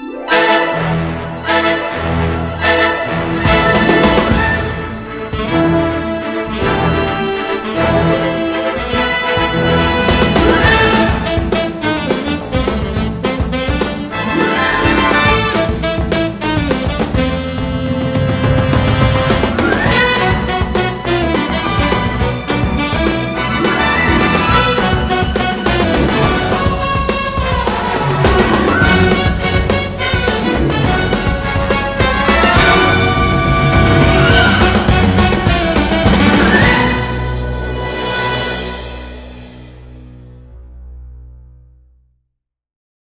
Yeah.